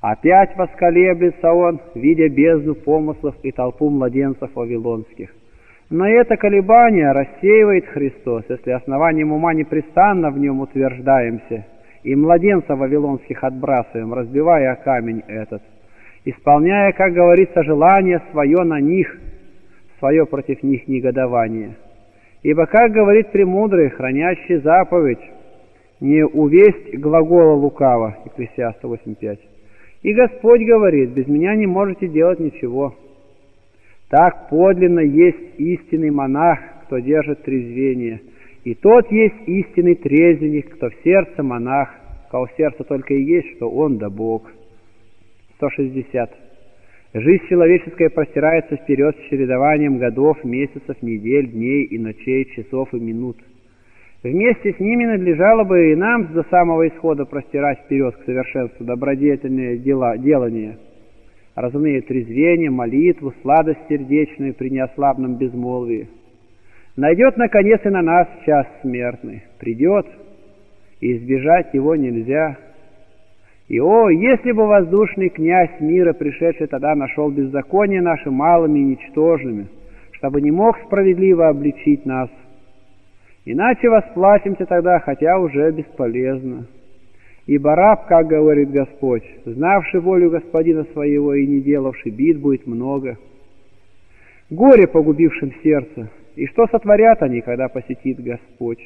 Опять восколеблется он, видя бездну помыслов и толпу младенцев вавилонских. Но это колебание рассеивает Христос, если основанием ума непрестанно в нем утверждаемся, и младенцев вавилонских отбрасываем, разбивая камень этот, исполняя, как говорится, желание свое на них, свое против них негодование. Ибо, как говорит премудрый, хранящий заповедь, не увесть глагола лукава, Екклесиаста 8.5. И Господь говорит, без меня не можете делать ничего. Так подлинно есть истинный монах, кто держит трезвение, и тот есть истинный трезвенник, кто в сердце монах, кого сердце только и есть, что он да Бог. 160. Жизнь человеческая простирается вперед с чередованием годов, месяцев, недель, дней и ночей, часов и минут. Вместе с ними надлежало бы и нам до самого исхода простирать вперед к совершенству добродетельные дела, делания, разумея трезвение, молитву, сладость сердечную при неослабном безмолвии. Найдет, наконец, и на нас час смертный. Придет, и избежать его нельзя – и о, если бы воздушный князь мира, пришедший тогда, нашел беззаконие наши малыми и ничтожными, чтобы не мог справедливо обличить нас. Иначе восплатимся тогда, хотя уже бесполезно. Ибо раб, как говорит Господь, знавший волю господина своего и не делавший бит, будет много. Горе погубившим сердце, и что сотворят они, когда посетит Господь?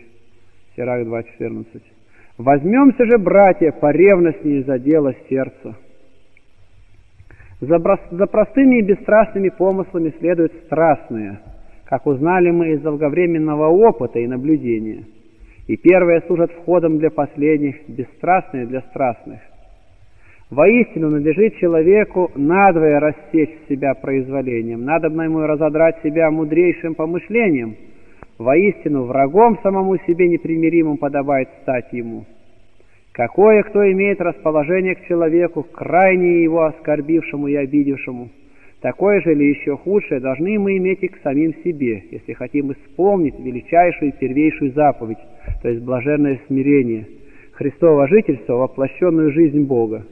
Сирах 2.14 Возьмемся же, братья, поревностнее за дело сердца. За, за простыми и бесстрастными помыслами следуют страстные, как узнали мы из долговременного опыта и наблюдения. И первые служат входом для последних, бесстрастные для страстных. Воистину надлежит человеку надвое рассечь себя произволением, надо ему разодрать себя мудрейшим помышлением – Воистину, врагом самому себе непримиримым подобает стать ему. Какое кто имеет расположение к человеку, крайне его оскорбившему и обидевшему, такое же или еще худшее должны мы иметь и к самим себе, если хотим исполнить величайшую и первейшую заповедь, то есть блаженное смирение, Христово жительство, воплощенную жизнь Бога.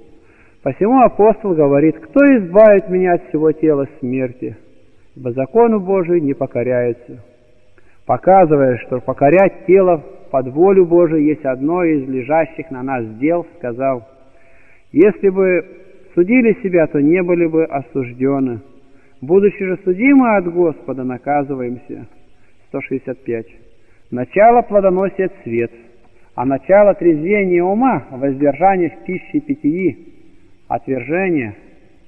Посему апостол говорит, кто избавит меня от всего тела смерти, ибо закону Божию не покоряется показывая, что покорять тело под волю Божию есть одно из лежащих на нас дел, сказал, «Если бы судили себя, то не были бы осуждены. Будучи же судимы от Господа, наказываемся». 165. Начало плодоносит свет, а начало трезвения ума – воздержание в пище и питьи, отвержение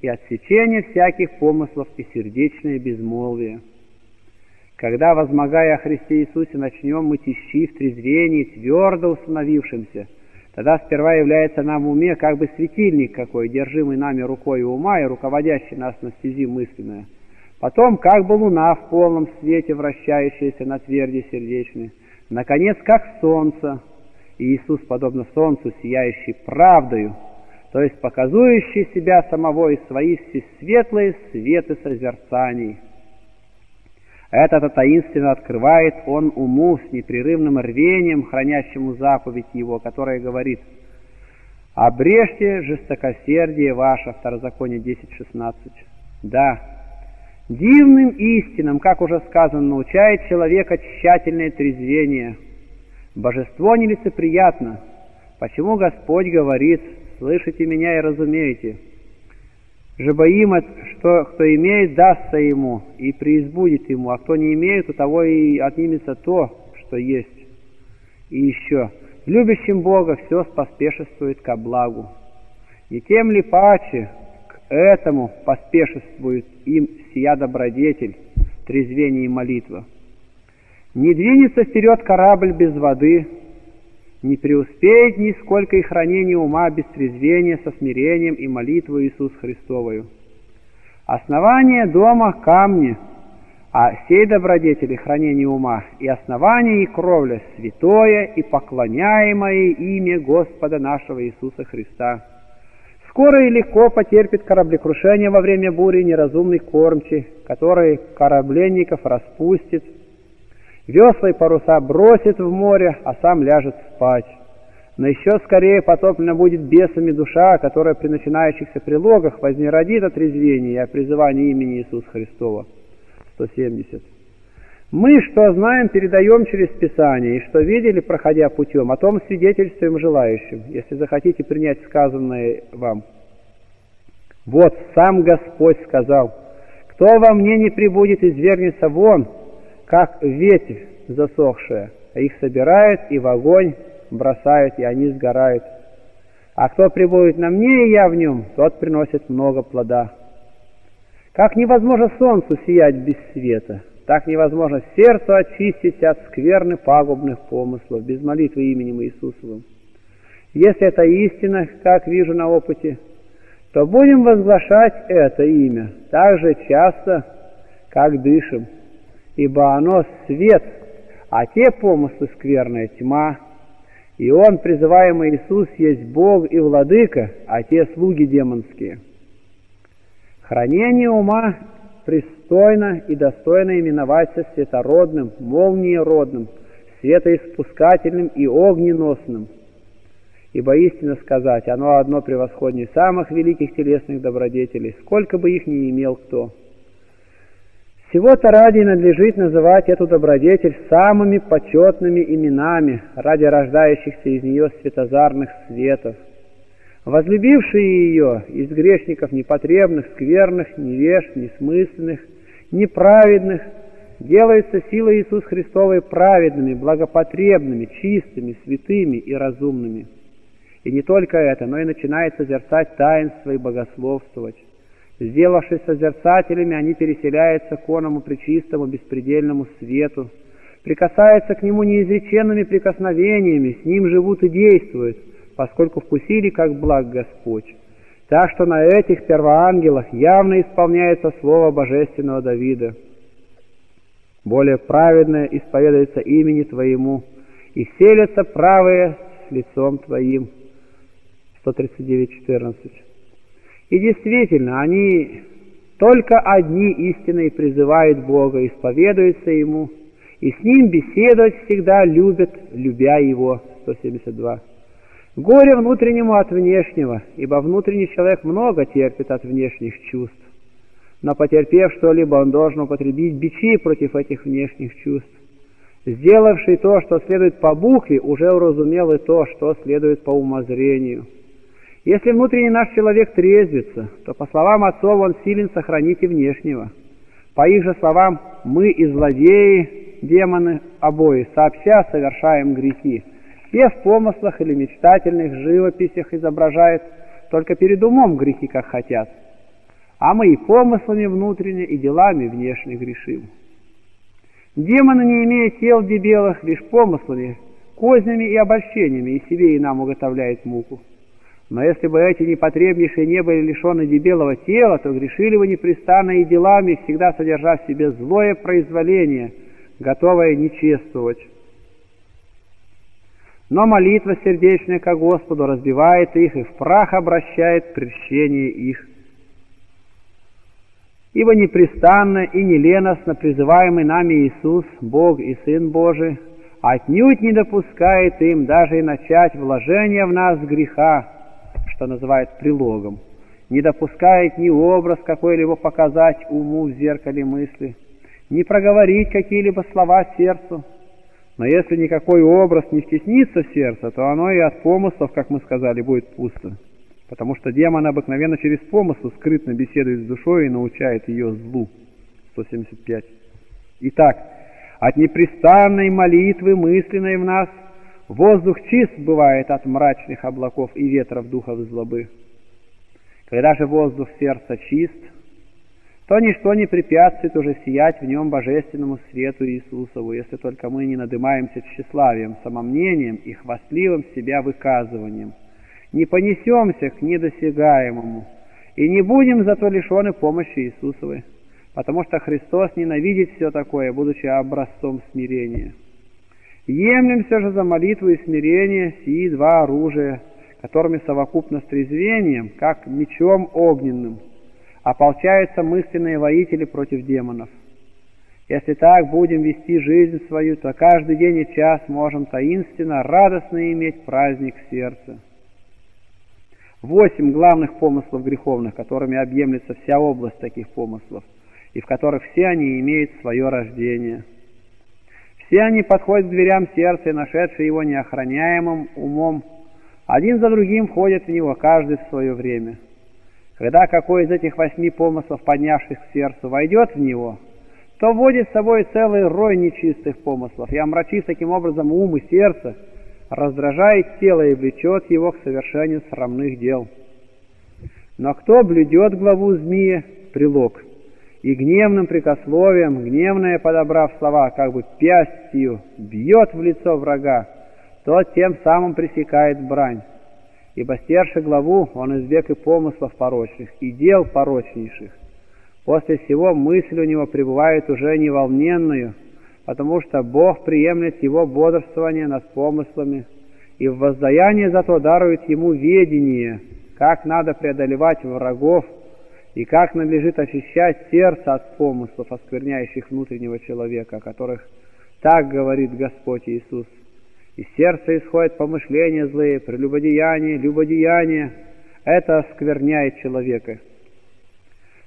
и отсечение всяких помыслов и сердечное безмолвие – когда, возмогая о Христе Иисусе, начнем мы тещи в трезвении, твердо установившимся, тогда сперва является нам в уме как бы светильник какой, держимый нами рукой ума и руководящий нас на стези мысленная. Потом, как бы луна в полном свете, вращающаяся на тверди сердечной. Наконец, как солнце, и Иисус, подобно солнцу, сияющий правдою, то есть показующий себя самого и свои всесветлые светы созерцаний. Это-то таинственно открывает он уму с непрерывным рвением, хранящему заповедь его, которая говорит «Обрежьте жестокосердие ваше» Второзаконие 10.16. Да, дивным истинам, как уже сказано, научает человека тщательное трезвение. Божество нелицеприятно. Почему Господь говорит «Слышите меня и разумеете»? Жебоим, что кто имеет, дастся ему и преизбудет ему, а кто не имеет, у того и отнимется то, что есть. И еще, любящим Бога все поспешествует ко благу. Не тем ли паче к этому поспешествует им сия добродетель, трезвение и молитва? Не двинется вперед корабль без воды, не преуспеет нисколько и хранение ума без трезвения со смирением и молитвой Иисус Христовою. Основание дома – камни, а сей добродетели хранение ума и основание и кровля – святое и поклоняемое имя Господа нашего Иисуса Христа. Скоро и легко потерпит кораблекрушение во время бури неразумный кормчий, который корабленников распустит, Весла и паруса бросит в море, а сам ляжет спать. Но еще скорее потоплена будет бесами душа, которая при начинающихся прилогах вознеродит отрезвение о призывании имени Иисуса Христова. 170. Мы, что знаем, передаем через Писание, и что видели, проходя путем, о том свидетельствуем желающим, если захотите принять сказанное вам. Вот сам Господь сказал, кто во мне не прибудет, извергнется вон, как ветвь засохшая, их собирают и в огонь бросают, и они сгорают. А кто прибудет на мне, и я в нем, тот приносит много плода. Как невозможно солнцу сиять без света, так невозможно сердцу очистить от скверны пагубных помыслов без молитвы именем Иисусовым. Если это истина, как вижу на опыте, то будем возглашать это имя так же часто, как дышим, ибо оно свет, а те помыслы скверная тьма, и Он, призываемый Иисус, есть Бог и Владыка, а те слуги демонские. Хранение ума пристойно и достойно именоваться светородным, молниеродным, светоиспускательным и огненосным. Ибо истинно сказать, оно одно превосходнее самых великих телесных добродетелей, сколько бы их ни имел кто. Всего-то ради надлежит называть эту добродетель самыми почетными именами ради рождающихся из нее светозарных светов. Возлюбившие ее из грешников непотребных, скверных, невежд, несмысленных, неправедных, делаются силой Иисус Христовой праведными, благопотребными, чистыми, святыми и разумными. И не только это, но и начинает созерцать таинство и богословствовать. Сделавшись созерцателями, они переселяются к оному пречистому беспредельному свету, прикасаются к нему неизреченными прикосновениями, с ним живут и действуют, поскольку вкусили, как благ Господь. Так что на этих первоангелах явно исполняется слово божественного Давида. Более праведное исповедуется имени Твоему, и селятся правые с лицом Твоим. 139.14. И действительно, они только одни истиной призывают Бога, исповедуются Ему, и с Ним беседовать всегда любят, любя Его. 172. Горе внутреннему от внешнего, ибо внутренний человек много терпит от внешних чувств. Но потерпев что-либо, он должен употребить бичи против этих внешних чувств. Сделавший то, что следует по букве, уже уразумел и то, что следует по умозрению. Если внутренний наш человек трезвится, то, по словам отцов, он силен сохранить и внешнего. По их же словам, мы и злодеи, демоны обои, сообща совершаем грехи. Все в помыслах или мечтательных живописях изображают только перед умом грехи, как хотят. А мы и помыслами внутренне, и делами внешне грешим. Демоны, не имея тел дебелых, лишь помыслами, кознями и обольщениями и себе и нам уготовляет муку. Но если бы эти непотребнейшие не были лишены дебелого тела, то грешили бы непрестанно и делами, всегда содержа в себе злое произволение, готовое нечествовать. Но молитва сердечная ко Господу разбивает их и в прах обращает прещение их. Ибо непрестанно и неленостно призываемый нами Иисус, Бог и Сын Божий, отнюдь не допускает им даже и начать вложение в нас греха, что называют прилогом, не допускает ни образ какой-либо показать уму в зеркале мысли, не проговорить какие-либо слова сердцу. Но если никакой образ не стеснится в сердце, то оно и от помыслов, как мы сказали, будет пусто. Потому что демон обыкновенно через помыслы скрытно беседует с душой и научает ее злу. 175. Итак, от непрестанной молитвы мысленной в нас Воздух чист бывает от мрачных облаков и ветров духов злобы. Когда же воздух сердца чист, то ничто не препятствует уже сиять в нем божественному свету Иисусову, если только мы не надымаемся тщеславием, самомнением и хвастливым себя выказыванием, не понесемся к недосягаемому и не будем зато лишены помощи Иисусовой, потому что Христос ненавидит все такое, будучи образцом смирения. Емлемся же за молитву и смирение сии два оружия, которыми совокупно с трезвением, как мечом огненным, ополчаются мысленные воители против демонов. Если так будем вести жизнь свою, то каждый день и час можем таинственно, радостно иметь праздник в сердце. Восемь главных помыслов греховных, которыми объемлется вся область таких помыслов, и в которых все они имеют свое рождение. Все они подходят к дверям сердца, нашедшие его неохраняемым умом, один за другим входят в него, каждый в свое время. Когда какой из этих восьми помыслов, поднявших к сердцу, войдет в него – то вводит с собой целый рой нечистых помыслов и, омрачив таким образом ум и сердце, раздражает тело и влечет его к совершению срамных дел. Но кто блюдет главу змея, прилог, и гневным прикословием, гневное подобрав слова, как бы пястью, бьет в лицо врага, тот тем самым пресекает брань. Ибо стерши главу, он избег и помыслов порочных, и дел порочнейших, После всего мысль у него пребывает уже не волненную, потому что Бог приемлет его бодрствование над помыслами и в воздаяние зато дарует ему ведение, как надо преодолевать врагов и как надлежит очищать сердце от помыслов, оскверняющих внутреннего человека, о которых так говорит Господь Иисус. Из сердца исходят помышления злые, прелюбодеяние, любодеяние. Это оскверняет человека.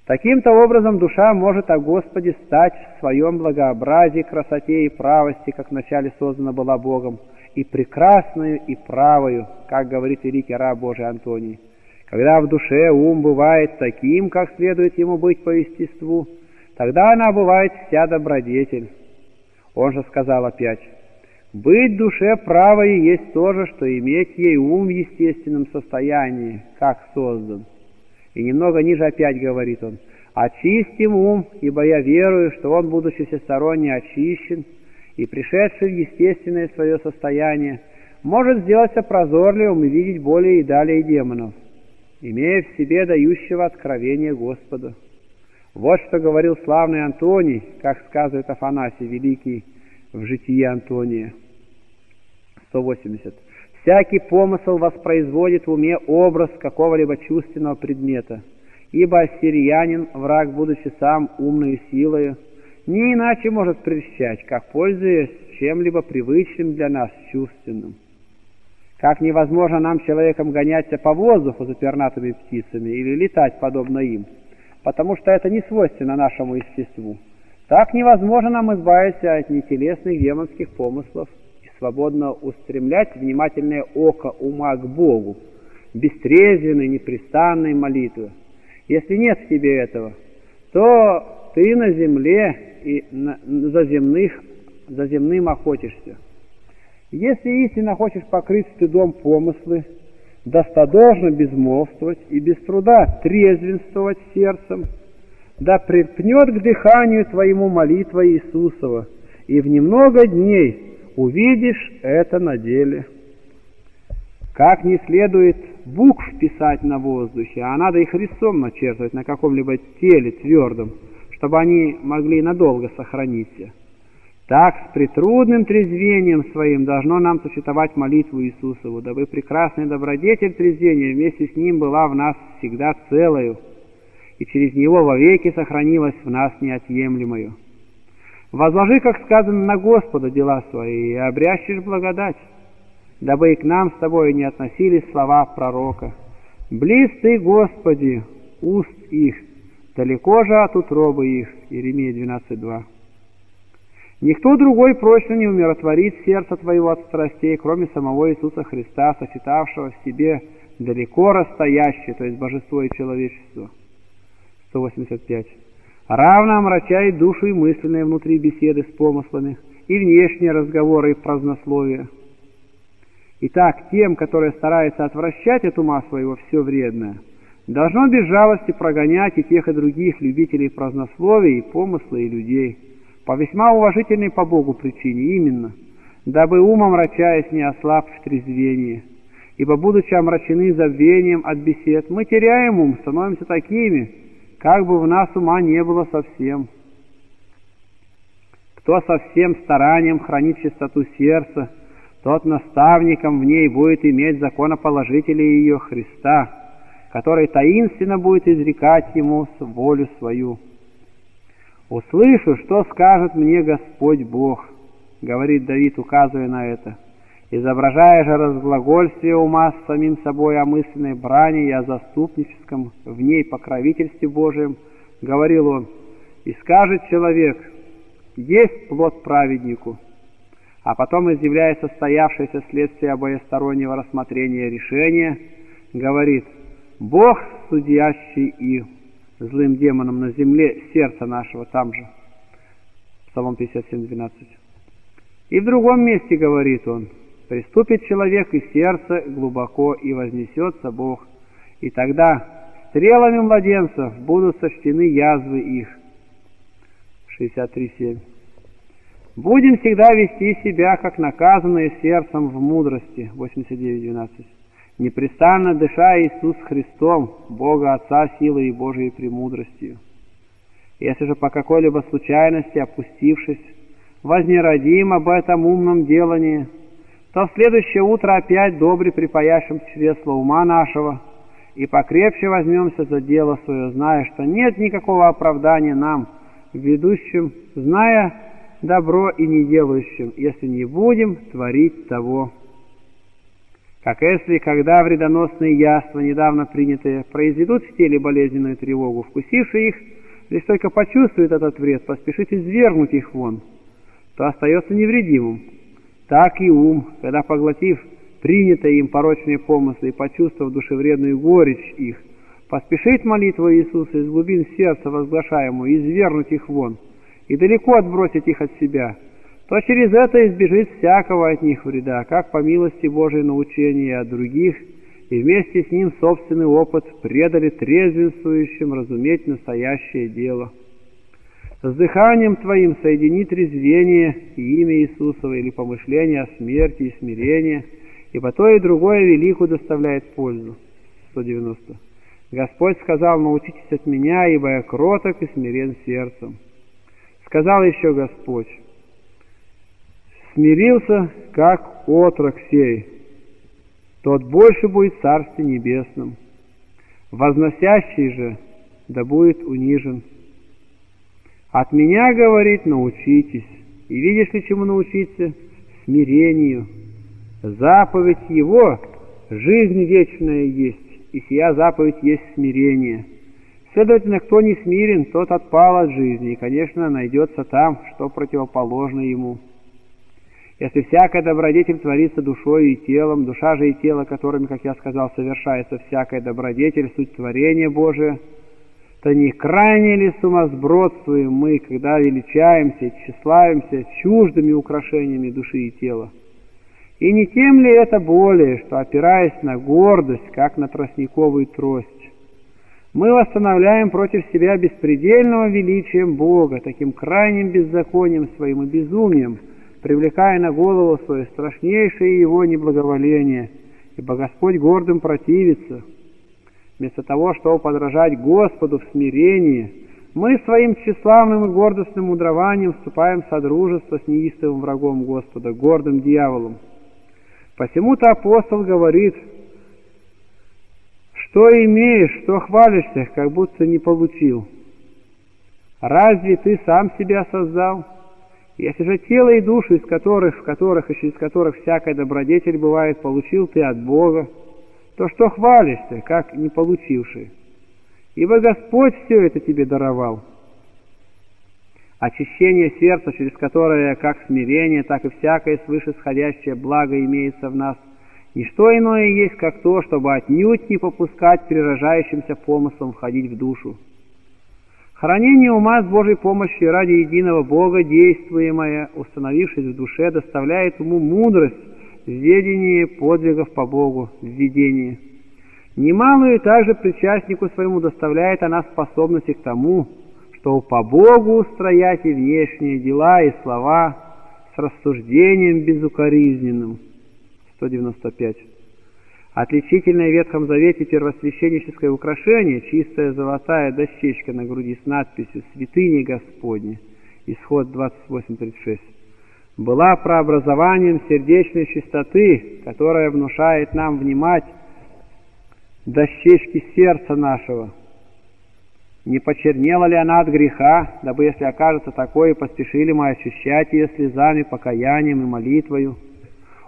Таким-то образом душа может о Господе стать в своем благообразии, красоте и правости, как вначале создана была Богом, и прекрасную, и правою, как говорит великий раб Божий Антоний. Когда в душе ум бывает таким, как следует ему быть по естеству, тогда она бывает вся добродетель. Он же сказал опять, «Быть душе правой есть то же, что иметь ей ум в естественном состоянии, как создан». И немного ниже опять говорит он, «Очистим ум, ибо я верую, что он, будучи всесторонне очищен и пришедший в естественное свое состояние, может сделаться прозорливым и видеть более и далее демонов, имея в себе дающего откровение Господа». Вот что говорил славный Антоний, как сказывает Афанасий Великий в житии Антония. 180. Всякий помысл воспроизводит в уме образ какого-либо чувственного предмета, ибо ассириянин, враг, будучи сам умной силою, не иначе может прельщать, как пользуясь чем-либо привычным для нас чувственным. Как невозможно нам, человеком, гоняться по воздуху за пернатыми птицами или летать подобно им, потому что это не свойственно нашему естеству, так невозможно нам избавиться от нетелесных демонских помыслов, свободно устремлять внимательное око ума к Богу, бестрезвенной, непрестанной молитвы. Если нет в тебе этого, то ты на земле и на, за, земных, за земным охотишься. Если истинно хочешь покрыть стыдом помыслы, достодолжно безмолвствовать и без труда трезвенствовать сердцем, да припнет к дыханию твоему молитва Иисусова, и в немного дней увидишь это на деле. Как не следует букв писать на воздухе, а надо их резцом начертывать на каком-либо теле твердом, чтобы они могли надолго сохраниться. Так с притрудным трезвением своим должно нам сочетовать молитву Иисусову, дабы прекрасный добродетель трезвения вместе с Ним была в нас всегда целою, и через Него вовеки сохранилась в нас неотъемлемою. Возложи, как сказано, на Господа дела свои, и обрящешь благодать, дабы и к нам с тобой не относились слова пророка. Близ ты, Господи, уст их, далеко же от утробы их. Иеремия 12.2. Никто другой прочно не умиротворит сердце твоего от страстей, кроме самого Иисуса Христа, сочетавшего в себе далеко расстоящее, то есть божество и человечество. 185 равно омрачает душу и мысленные внутри беседы с помыслами, и внешние разговоры и празднословия. Итак, тем, которые стараются отвращать от ума своего все вредное, должно без жалости прогонять и тех, и других любителей празднословия, и помысла, и людей, по весьма уважительной по Богу причине, именно, дабы ум, омрачаясь, не ослаб в трезвении. Ибо, будучи омрачены забвением от бесед, мы теряем ум, становимся такими, как бы в нас ума не было совсем. Кто со всем старанием хранит чистоту сердца, тот наставником в ней будет иметь законоположителя ее Христа, который таинственно будет изрекать ему волю свою. «Услышу, что скажет мне Господь Бог», — говорит Давид, указывая на это. Изображая же разглагольствие ума с самим собой о мысленной брани и о заступническом в ней покровительстве Божием, говорил он, «И скажет человек, есть плод праведнику». А потом, изъявляя состоявшееся следствие обоестороннего рассмотрения решения, говорит, «Бог, судящий и злым демоном на земле сердца нашего там же». Псалом 57, 12. И в другом месте говорит он, Приступит человек и сердце глубоко, и вознесется Бог. И тогда стрелами младенцев будут сочтены язвы их. 63.7 Будем всегда вести себя, как наказанные сердцем в мудрости. 89.12 Непрестанно дыша Иисус Христом, Бога Отца силой и Божией премудростью. Если же по какой-либо случайности, опустившись, вознеродим об этом умном делании – то в следующее утро опять добре припаяшем чресло ума нашего и покрепче возьмемся за дело свое, зная, что нет никакого оправдания нам, ведущим, зная добро и не делающим, если не будем творить того. Как если, когда вредоносные яства, недавно принятые, произведут в теле болезненную тревогу, вкусивший их, лишь только почувствует этот вред, поспешит извергнуть их вон, то остается невредимым, так и ум, когда поглотив принятые им порочные помыслы и почувствовав душевредную горечь их, поспешит молитву Иисуса из глубин сердца возглашаемую, извернуть их вон и далеко отбросить их от себя, то через это избежит всякого от них вреда, как по милости Божией научения от других, и вместе с ним собственный опыт предали трезвенствующим разуметь настоящее дело. С дыханием Твоим соедини трезвение и имя Иисусова или помышление о смерти и смирении, ибо то и другое великую доставляет пользу. 190. Господь сказал, научитесь от меня, ибо я кроток и смирен сердцем. Сказал еще Господь, смирился, как отрок сей, тот больше будет в Царстве Небесном. Возносящий же да будет унижен. От меня, говорит, научитесь. И видишь ли, чему научиться? Смирению. Заповедь его – жизнь вечная есть, и сия заповедь есть смирение. Следовательно, кто не смирен, тот отпал от жизни, и, конечно, найдется там, что противоположно ему. Если всякая добродетель творится душой и телом, душа же и тело, которыми, как я сказал, совершается всякая добродетель, суть творения Божия – то не крайне ли сумасбродствуем мы, когда величаемся, тщеславимся чуждыми украшениями души и тела? И не тем ли это более, что, опираясь на гордость, как на тростниковую трость, мы восстановляем против себя беспредельного величием Бога, таким крайним беззаконием своим и безумием, привлекая на голову свое страшнейшее его неблаговоление, ибо Господь гордым противится, Вместо того, чтобы подражать Господу в смирении, мы своим тщеславным и гордостным мудрованием вступаем в содружество с неистовым врагом Господа, гордым дьяволом. Посему-то апостол говорит, что имеешь, что хвалишься, как будто не получил. Разве ты сам себя создал? Если же тело и душу, из которых, в которых и через которых всякая добродетель бывает, получил ты от Бога, то что хвалишься, как не получивший? Ибо Господь все это тебе даровал. Очищение сердца, через которое как смирение, так и всякое свыше сходящее благо имеется в нас, не что иное есть, как то, чтобы отнюдь не попускать прирожающимся помыслам входить в душу. Хранение ума с Божьей помощью ради единого Бога, действуемое, установившись в душе, доставляет уму мудрость, ведение подвигов по Богу, введение. Немалую также причастнику своему доставляет она способности к тому, что по Богу устроять и внешние дела и слова с рассуждением безукоризненным. 195. Отличительное в Ветхом Завете первосвященническое украшение, чистая золотая дощечка на груди с надписью «Святыни Господни», исход 28.36 была прообразованием сердечной чистоты, которая внушает нам внимать дощечки сердца нашего. Не почернела ли она от греха, дабы, если окажется такое, поспешили мы очищать ее слезами, покаянием и молитвою?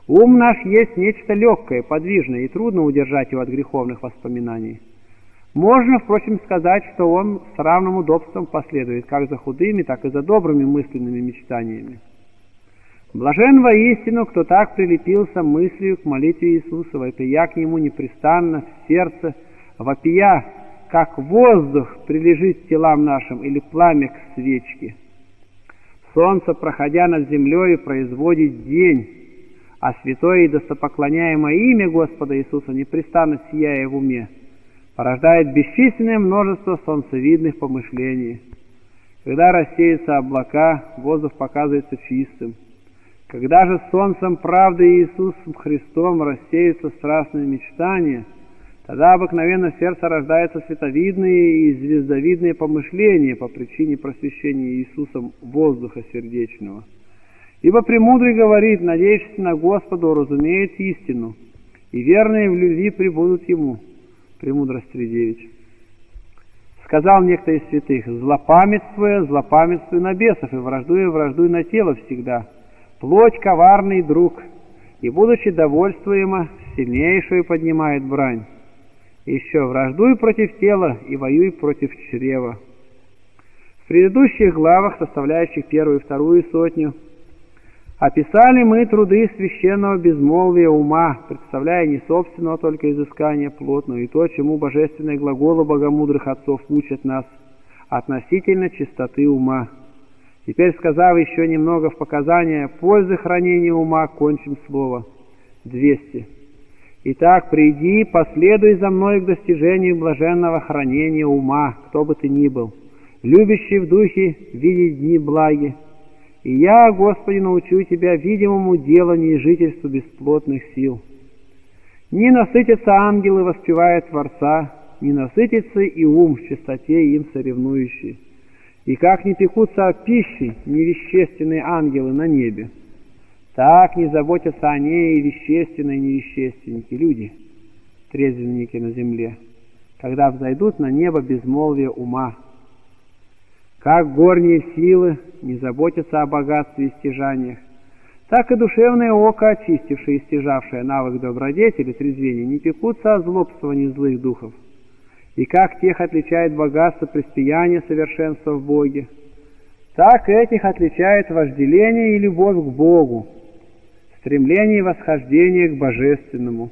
Ум наш есть нечто легкое, подвижное, и трудно удержать его от греховных воспоминаний. Можно, впрочем, сказать, что он с равным удобством последует как за худыми, так и за добрыми мысленными мечтаниями. Блажен воистину, кто так прилепился мыслью к молитве Иисуса, вопия к Нему непрестанно в сердце, вопия как воздух прилежит телам нашим или пламя к свечке. Солнце, проходя над землей, производит день, а святое и достопоклоняемое имя Господа Иисуса, непрестанно сияя в уме, порождает бесчисленное множество солнцевидных помышлений. Когда рассеются облака, воздух показывается чистым. Когда же солнцем правды Иисусом Христом рассеются страстные мечтания – Тогда обыкновенно в сердце рождаются световидные и звездовидные помышления по причине просвещения Иисусом воздуха сердечного. Ибо премудрый говорит, надеющийся на Господа, уразумеет истину, и верные в любви прибудут Ему. Премудрость 3.9. Сказал некто из святых, злопамятствуя, злопамятствуй на бесов, и враждуя, враждуй на тело всегда. Плоть коварный друг, и, будучи довольствуема, сильнейшую поднимает брань. Еще враждуй против тела и воюй против чрева. В предыдущих главах, составляющих первую и вторую сотню, описали мы труды священного безмолвия ума, представляя не собственного только изыскания плотного и то, чему божественные глаголы богомудрых отцов учат нас относительно чистоты ума. Теперь, сказав еще немного в показания пользы хранения ума, кончим слово. 200. Итак, приди, последуй за мной к достижению блаженного хранения ума, кто бы ты ни был, любящий в духе видеть дни благи. И я, Господи, научу тебя видимому деланию и жительству бесплотных сил. Не насытятся ангелы, воспевая Творца, не насытится и ум в чистоте им соревнующий. И как не пекутся о пище невещественные ангелы на небе, так не заботятся о ней и вещественные, невещественники, люди, трезвенники на земле, когда взойдут на небо безмолвие ума. Как горние силы не заботятся о богатстве и стяжаниях, так и душевное око, очистившее и стяжавшее навык добродетели, трезвения, не пекутся о злобствовании злых духов. И как тех отличает богатство престояния совершенства в Боге, так этих отличает вожделение и любовь к Богу, стремление и восхождение к Божественному.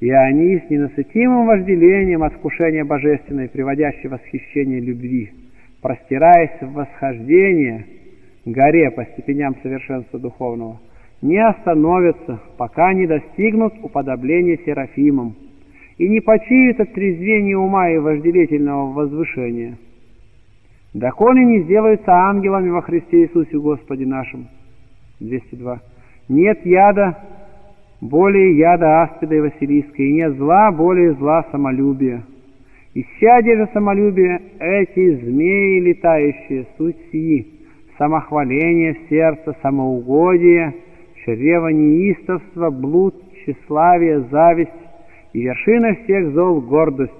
И они с ненасытимым вожделением от вкушения божественной, приводящей восхищение любви, простираясь в восхождение горе по степеням совершенства духовного, не остановятся, пока не достигнут уподобления Серафимам и не почиют от трезвения ума и вожделительного возвышения. Доколе не сделаются ангелами во Христе Иисусе Господе нашим, 202. Нет яда более яда аспида и Василиска, и нет зла более зла самолюбия. Исчадие же самолюбия эти змеи летающие, суть сии, самохваление в сердце, самоугодие, чрево неистовство, блуд, тщеславие, зависть и вершина всех зол гордость,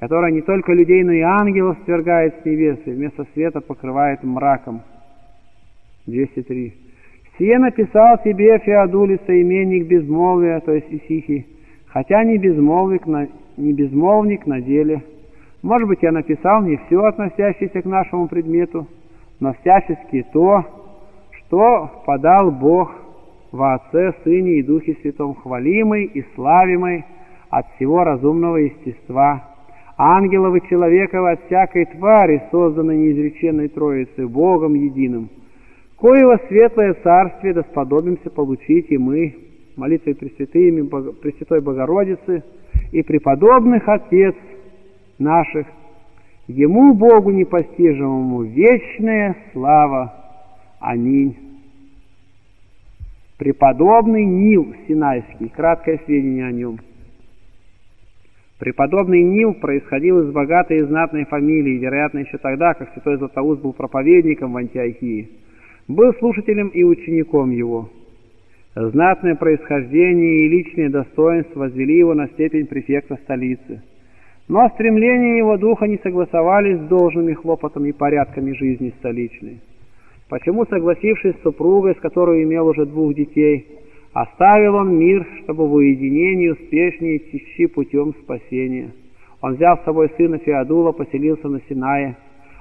которая не только людей, но и ангелов свергает с небес и вместо света покрывает мраком. 203. Сие написал тебе Феодулис, именник безмолвия, то есть Исихи, хотя не безмолвник, на, не безмолвник на деле. Может быть, я написал не все, относящееся к нашему предмету, но всячески то, что подал Бог во Отце, Сыне и Духе Святом, хвалимый и славимый от всего разумного естества, ангелов и человеков от всякой твари, созданной неизреченной Троицей, Богом единым – коего светлое царствие досподобимся получить и мы, молитвой Пресвятыми, Пресвятой Богородицы и преподобных Отец наших, Ему, Богу непостижимому, вечная слава. Аминь. Преподобный Нил Синайский, краткое сведение о нем. Преподобный Нил происходил из богатой и знатной фамилии, вероятно, еще тогда, как святой Златоуст был проповедником в Антиохии был слушателем и учеником его. Знатное происхождение и личные достоинства возвели его на степень префекта столицы. Но стремления его духа не согласовались с должными хлопотами и порядками жизни столичной. Почему, согласившись с супругой, с которой имел уже двух детей, оставил он мир, чтобы в уединении успешнее тещи путем спасения? Он взял с собой сына Феодула, поселился на Синае,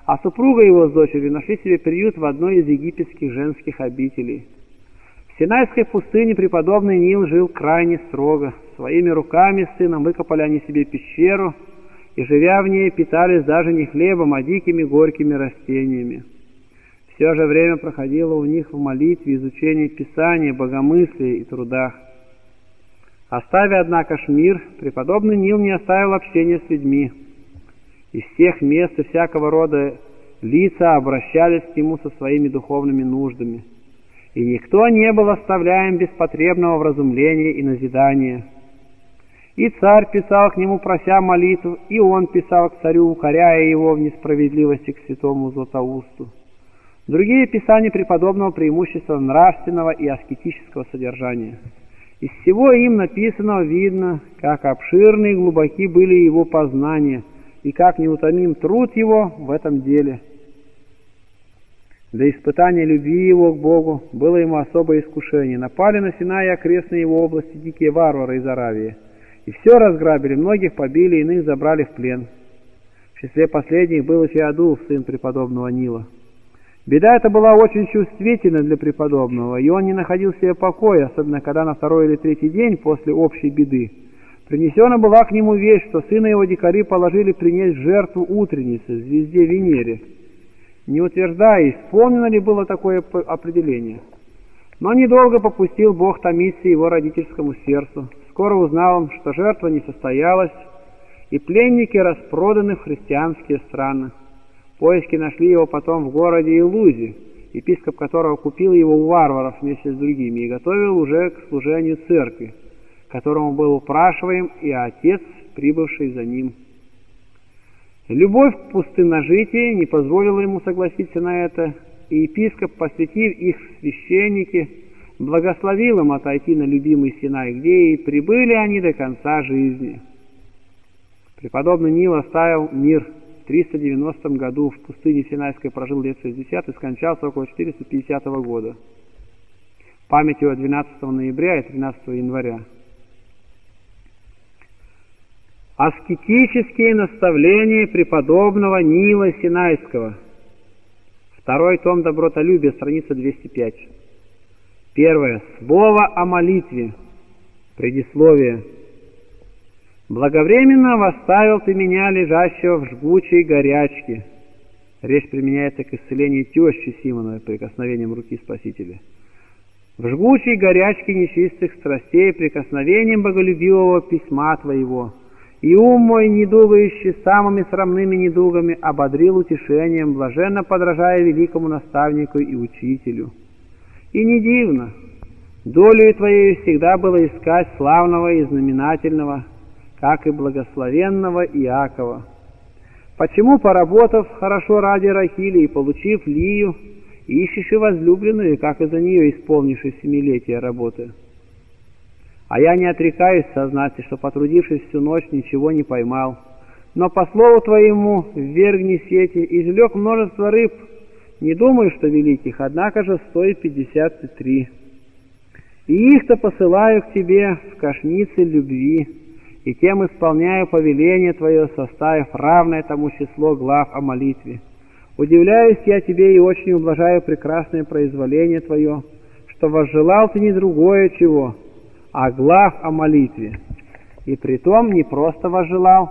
а супруга его с дочерью нашли себе приют в одной из египетских женских обителей. В Синайской пустыне преподобный Нил жил крайне строго. Своими руками с сыном выкопали они себе пещеру, и, живя в ней, питались даже не хлебом, а дикими горькими растениями. Все же время проходило у них в молитве, изучении Писания, богомыслии и трудах. Оставя, однако, ж мир, преподобный Нил не оставил общения с людьми. Из всех мест и всякого рода лица обращались к нему со своими духовными нуждами. И никто не был оставляем без потребного вразумления и назидания. И царь писал к нему, прося молитву, и он писал к царю, укоряя его в несправедливости к святому Златоусту. Другие писания преподобного преимущества нравственного и аскетического содержания. Из всего им написанного видно, как обширны и глубоки были его познания, и как неутомим труд его в этом деле. Для испытания любви его к Богу было ему особое искушение. Напали на Синай и окрестные его области дикие варвары из Аравии. И все разграбили, многих побили, иных забрали в плен. В числе последних был Феодул, сын преподобного Нила. Беда эта была очень чувствительна для преподобного, и он не находил себе покоя, особенно когда на второй или третий день после общей беды принесена была к нему вещь, что сына его дикари положили принять жертву утренницы, звезде Венере, не утверждая, исполнено ли было такое определение. Но недолго попустил Бог томиться его родительскому сердцу. Скоро узнал он, что жертва не состоялась, и пленники распроданы в христианские страны. Поиски нашли его потом в городе Илузе, епископ которого купил его у варваров вместе с другими и готовил уже к служению церкви, которому был упрашиваем и отец, прибывший за ним. Любовь к пустынножитии не позволила ему согласиться на это, и епископ, посвятив их в священники, благословил им отойти на любимый Синай, где и прибыли они до конца жизни. Преподобный Нил оставил мир 390 году в пустыне Синайской прожил лет 60 и скончался около 450 года. Памятью 12 ноября и 13 января. Аскетические наставления преподобного Нила Синайского. Второй том добротолюбия, страница 205. Первое. Слово о молитве. Предисловие. Благовременно восставил ты меня, лежащего в жгучей горячке. Речь применяется к исцелению тещи Симоновой прикосновением руки Спасителя. В жгучей горячке нечистых страстей прикосновением боголюбивого письма твоего. И ум мой, недугающий самыми срамными недугами, ободрил утешением, блаженно подражая великому наставнику и учителю. И не дивно, долю твоей всегда было искать славного и знаменательного, как и благословенного Иакова. Почему, поработав хорошо ради Рахили и получив Лию, ищешь и возлюбленную, как и за нее исполнившись семилетия работы? А я не отрекаюсь сознаться, что, потрудившись всю ночь, ничего не поймал. Но по слову твоему ввергни сети, извлек множество рыб. Не думаю, что великих, однако же стоит пятьдесят три. И их-то посылаю к тебе в кошнице любви, и тем исполняю повеление Твое, составив равное тому число глав о молитве. Удивляюсь я Тебе и очень ублажаю прекрасное произволение Твое, что возжелал Ты не другое чего, а глав о молитве. И притом не просто возжелал,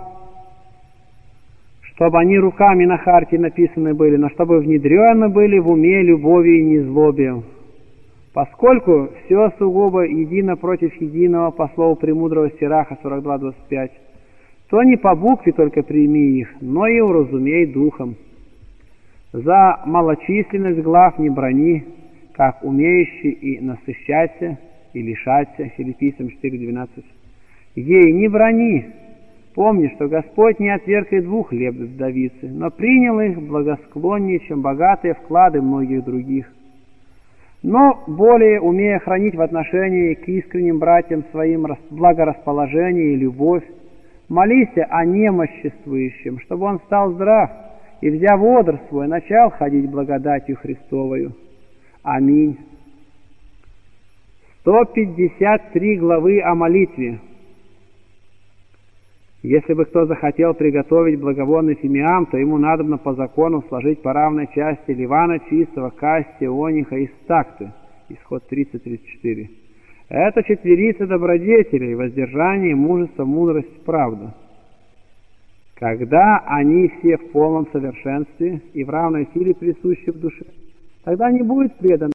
чтобы они руками на харте написаны были, но чтобы внедрены были в уме любови и незлобием Поскольку все сугубо едино против единого по слову премудрого Сираха 42.25, то не по букве только прими их, но и уразумей духом. За малочисленность глав не брони, как умеющий и насыщаться, и лишаться, Филиппийцам 4.12. Ей не брони, помни, что Господь не отверг и двух леп вдовицы, но принял их благосклоннее, чем богатые вклады многих других но более умея хранить в отношении к искренним братьям своим благорасположение и любовь, Молись о немоществующем, чтобы он стал здрав, и, взяв одр свой, начал ходить благодатью Христовою. Аминь. 153 главы о молитве. Если бы кто захотел приготовить благовонный фимиам, то ему надобно по закону сложить по равной части ливана чистого, касти, ониха и стакты. Исход 30-34. Это четверица добродетелей, воздержание, мужество, мудрость, правда. Когда они все в полном совершенстве и в равной силе присущи в душе, тогда не будет предан